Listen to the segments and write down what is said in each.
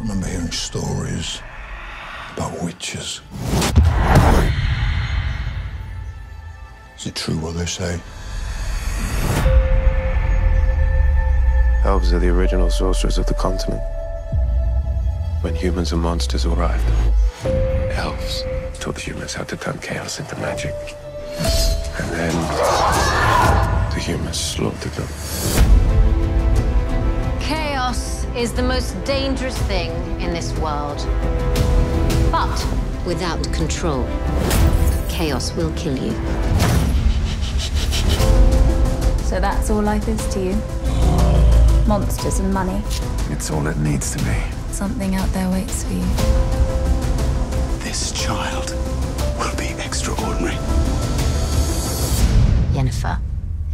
remember hearing stories about witchers. Is it true what they say? Elves are the original sorcerers of the continent. When humans and monsters arrived, elves taught the humans how to turn chaos into magic. And then the humans slaughtered them. Chaos is the most dangerous thing in this world. But without control, chaos will kill you. So that's all life is to you? Monsters and money. It's all it needs to be. Something out there waits for you. This child will be extraordinary. Yennefer,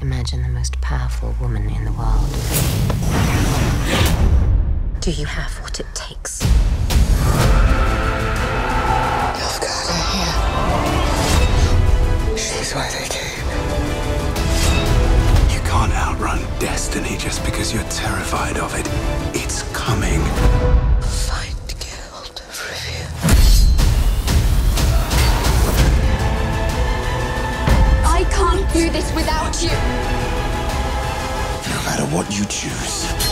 imagine the most powerful woman in the world. Do you have what it takes? You've got her here. She's why they came. You can't outrun destiny just because you're terrified of it. It's coming. Find Geralt of Rivia. I can't do this without you. No matter what you choose,